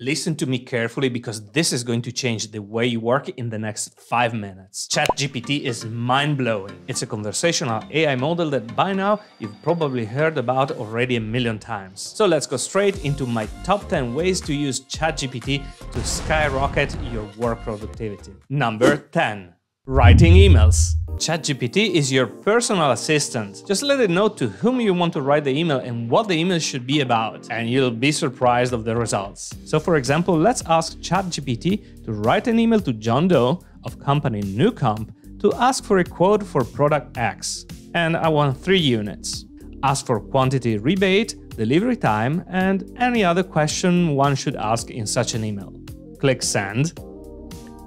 Listen to me carefully because this is going to change the way you work in the next 5 minutes. ChatGPT is mind-blowing. It's a conversational AI model that by now you've probably heard about already a million times. So let's go straight into my top 10 ways to use ChatGPT to skyrocket your work productivity. Number 10. Writing emails. ChatGPT is your personal assistant. Just let it know to whom you want to write the email and what the email should be about, and you'll be surprised of the results. So for example, let's ask ChatGPT to write an email to John Doe of company Newcomp to ask for a quote for product X. And I want three units. Ask for quantity rebate, delivery time, and any other question one should ask in such an email. Click send,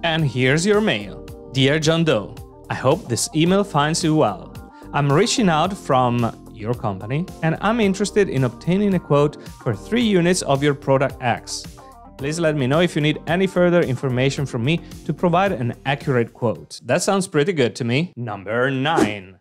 and here's your mail. Dear John Doe, I hope this email finds you well. I'm reaching out from your company and I'm interested in obtaining a quote for three units of your product X. Please let me know if you need any further information from me to provide an accurate quote. That sounds pretty good to me. Number 9.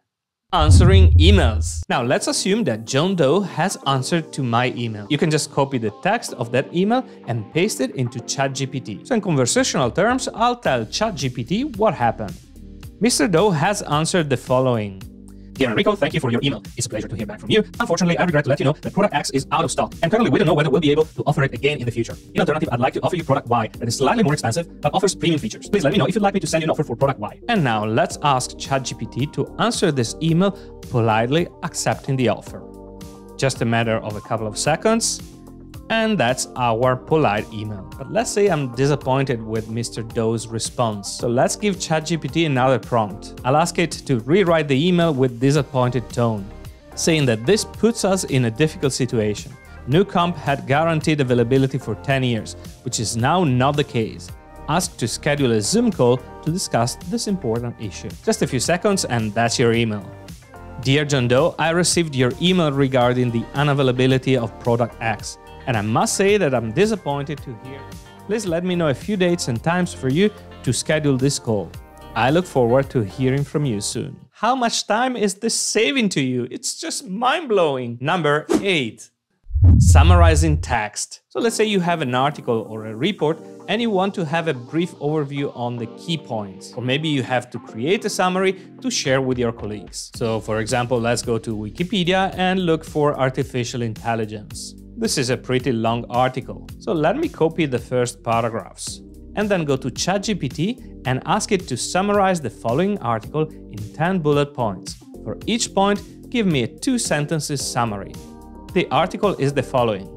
Answering emails. Now let's assume that John Doe has answered to my email. You can just copy the text of that email and paste it into ChatGPT. So in conversational terms, I'll tell ChatGPT what happened. Mr. Doe has answered the following. Dear Enrico, thank you for your email. It's a pleasure to hear back from you. Unfortunately, I regret to let you know that product X is out of stock, and currently we don't know whether we'll be able to offer it again in the future. In alternative, I'd like to offer you product Y that is slightly more expensive but offers premium features. Please let me know if you'd like me to send you an offer for product Y. And now let's ask ChatGPT to answer this email politely accepting the offer. Just a matter of a couple of seconds, and that's our polite email. But let's say I'm disappointed with Mr. Doe's response. So let's give ChatGPT another prompt. I'll ask it to rewrite the email with disappointed tone, saying that this puts us in a difficult situation. Newcomp had guaranteed availability for 10 years, which is now not the case. Ask to schedule a Zoom call to discuss this important issue. Just a few seconds and that's your email. Dear John Doe, I received your email regarding the unavailability of product X and I must say that I'm disappointed to hear. Please let me know a few dates and times for you to schedule this call. I look forward to hearing from you soon. How much time is this saving to you? It's just mind-blowing. Number 8. Summarizing text. So let's say you have an article or a report and you want to have a brief overview on the key points. Or maybe you have to create a summary to share with your colleagues. So for example, let's go to Wikipedia and look for artificial intelligence. This is a pretty long article, so let me copy the first paragraphs and then go to ChatGPT and ask it to summarize the following article in 10 bullet points. For each point, give me a two sentences summary. The article is the following.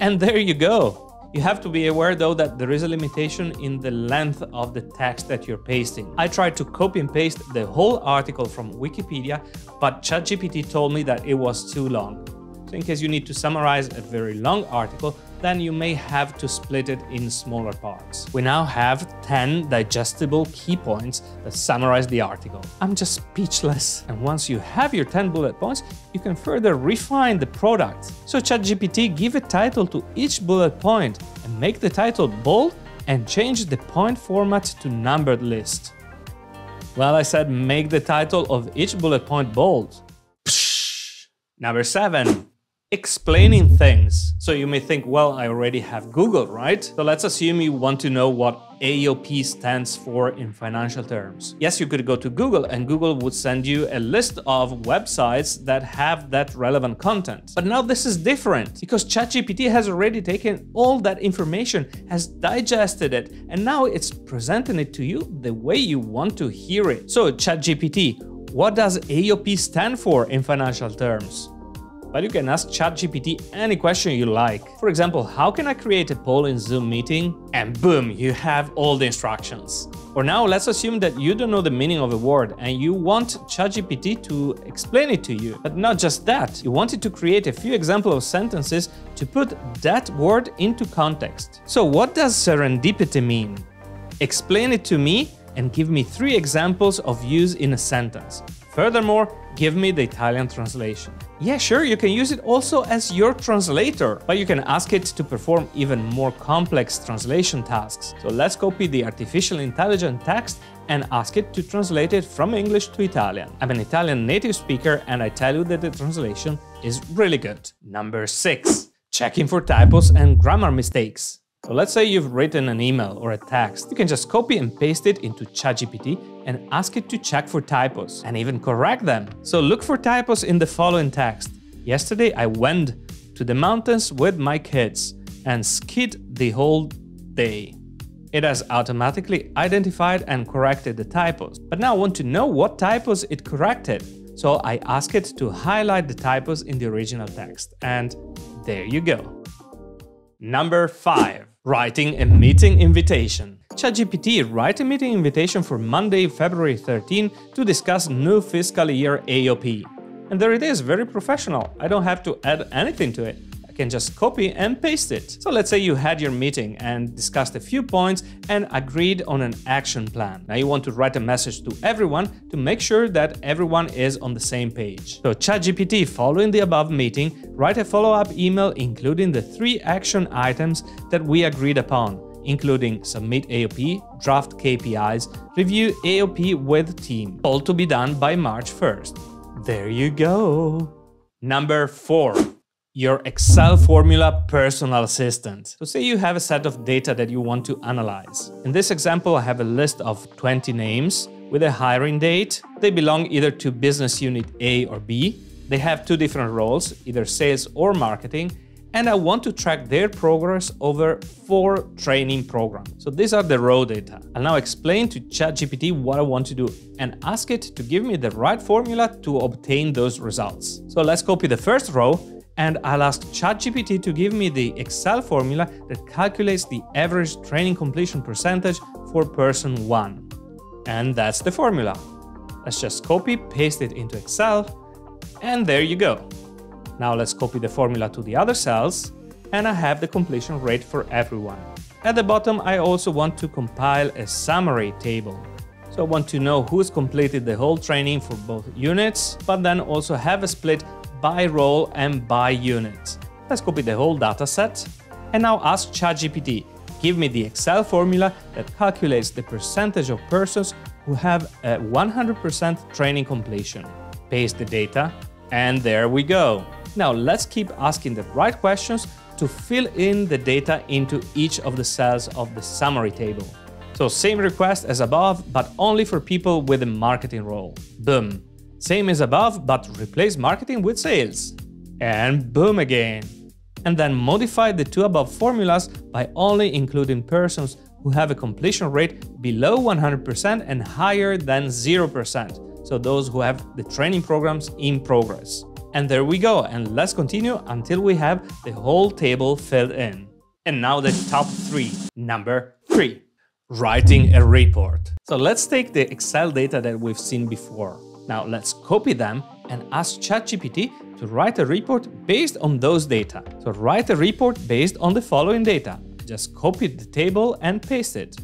And there you go! You have to be aware though that there is a limitation in the length of the text that you're pasting. I tried to copy and paste the whole article from Wikipedia, but ChatGPT told me that it was too long. In case you need to summarize a very long article, then you may have to split it in smaller parts. We now have 10 digestible key points that summarize the article. I'm just speechless. And once you have your 10 bullet points, you can further refine the product. So ChatGPT give a title to each bullet point and make the title bold and change the point format to numbered list. Well, I said make the title of each bullet point bold. Psh. Number 7 explaining things. So you may think, well, I already have Google, right? So let's assume you want to know what AOP stands for in financial terms. Yes, you could go to Google and Google would send you a list of websites that have that relevant content. But now this is different because ChatGPT has already taken all that information, has digested it, and now it's presenting it to you the way you want to hear it. So ChatGPT, what does AOP stand for in financial terms? But you can ask ChatGPT any question you like. For example, how can I create a poll in Zoom meeting? And boom, you have all the instructions. Or now let's assume that you don't know the meaning of a word and you want ChatGPT to explain it to you. But not just that, you wanted to create a few examples of sentences to put that word into context. So what does serendipity mean? Explain it to me and give me three examples of use in a sentence. Furthermore, give me the Italian translation. Yeah, sure, you can use it also as your translator, but you can ask it to perform even more complex translation tasks. So let's copy the artificial intelligent text and ask it to translate it from English to Italian. I'm an Italian native speaker and I tell you that the translation is really good. Number 6. Checking for typos and grammar mistakes. So let's say you've written an email or a text. You can just copy and paste it into ChatGPT and ask it to check for typos and even correct them. So look for typos in the following text. Yesterday I went to the mountains with my kids and skied the whole day. It has automatically identified and corrected the typos. But now I want to know what typos it corrected. So I ask it to highlight the typos in the original text. And there you go. Number 5. Writing a meeting invitation. ChatGPT write a meeting invitation for Monday, February 13 to discuss new fiscal year AOP. And there it is, very professional. I don't have to add anything to it can just copy and paste it. So let's say you had your meeting and discussed a few points and agreed on an action plan. Now you want to write a message to everyone to make sure that everyone is on the same page. So ChatGPT, following the above meeting, write a follow-up email including the three action items that we agreed upon including submit AOP, draft KPIs, review AOP with team, all to be done by March 1st. There you go. Number 4 your Excel formula personal assistant. So say you have a set of data that you want to analyze. In this example, I have a list of 20 names with a hiring date. They belong either to business unit A or B. They have two different roles, either sales or marketing, and I want to track their progress over four training programs. So these are the raw data. I'll now explain to ChatGPT what I want to do and ask it to give me the right formula to obtain those results. So let's copy the first row and I'll ask ChatGPT to give me the Excel formula that calculates the average training completion percentage for person 1. And that's the formula. Let's just copy, paste it into Excel, and there you go. Now let's copy the formula to the other cells, and I have the completion rate for everyone. At the bottom, I also want to compile a summary table. So I want to know who's completed the whole training for both units, but then also have a split by role and by unit. Let's copy the whole dataset and now ask ChatGPT, give me the Excel formula that calculates the percentage of persons who have a 100% training completion. Paste the data and there we go. Now let's keep asking the right questions to fill in the data into each of the cells of the summary table. So same request as above, but only for people with a marketing role. Boom. Same as above, but replace marketing with sales. And boom again. And then modify the two above formulas by only including persons who have a completion rate below 100% and higher than 0%. So those who have the training programs in progress. And there we go, and let's continue until we have the whole table filled in. And now the top three. Number three, writing a report. So let's take the Excel data that we've seen before. Now let's copy them and ask ChatGPT to write a report based on those data. So write a report based on the following data. Just copy the table and paste it.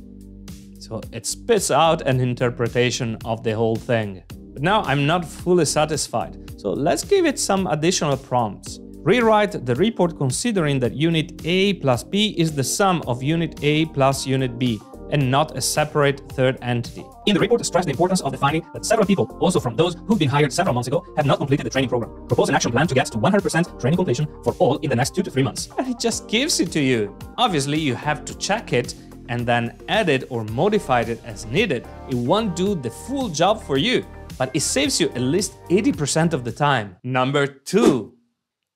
So it spits out an interpretation of the whole thing. But now I'm not fully satisfied. So let's give it some additional prompts. Rewrite the report considering that unit A plus B is the sum of unit A plus unit B and not a separate third entity. In the report, stress the importance of defining that several people, also from those who've been hired several months ago, have not completed the training program. Propose an action plan to get to 100% training completion for all in the next two to three months. And it just gives it to you. Obviously, you have to check it and then edit or modify it as needed. It won't do the full job for you, but it saves you at least 80% of the time. Number two,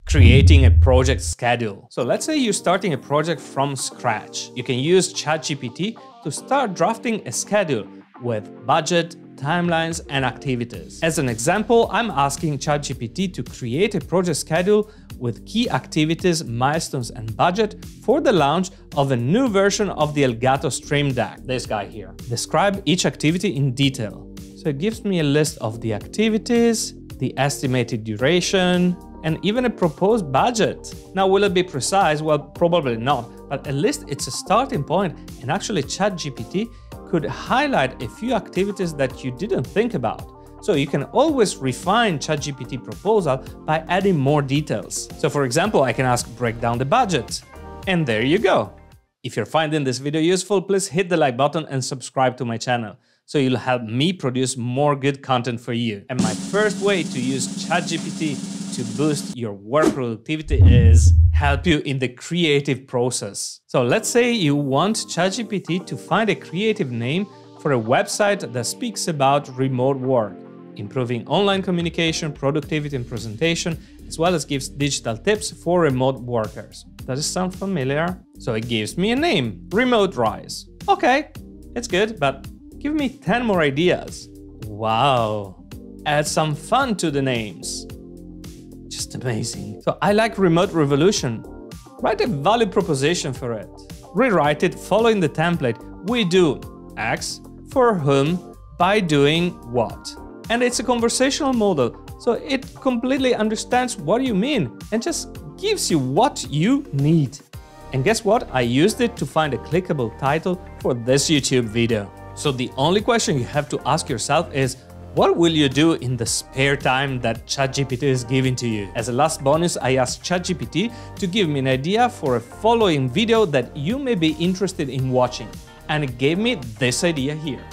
creating a project schedule. So let's say you're starting a project from scratch. You can use ChatGPT to start drafting a schedule with budget, timelines, and activities. As an example, I'm asking ChatGPT to create a project schedule with key activities, milestones, and budget for the launch of a new version of the Elgato Stream Deck, this guy here. Describe each activity in detail. So it gives me a list of the activities, the estimated duration, and even a proposed budget. Now, will it be precise? Well, probably not, but at least it's a starting point and actually ChatGPT could highlight a few activities that you didn't think about. So you can always refine ChatGPT proposal by adding more details. So for example, I can ask break down the budget. And there you go. If you're finding this video useful, please hit the like button and subscribe to my channel so you'll help me produce more good content for you. And my first way to use ChatGPT to boost your work productivity is help you in the creative process. So let's say you want ChatGPT to find a creative name for a website that speaks about remote work, improving online communication, productivity, and presentation, as well as gives digital tips for remote workers. Does it sound familiar? So it gives me a name, Remote Rise. Okay, it's good, but give me 10 more ideas. Wow, add some fun to the names. Just amazing. So I like Remote Revolution. Write a value proposition for it. Rewrite it following the template we do X for whom by doing what. And it's a conversational model, so it completely understands what you mean and just gives you what you need. And guess what? I used it to find a clickable title for this YouTube video. So the only question you have to ask yourself is what will you do in the spare time that ChatGPT is giving to you? As a last bonus, I asked ChatGPT to give me an idea for a following video that you may be interested in watching. And it gave me this idea here.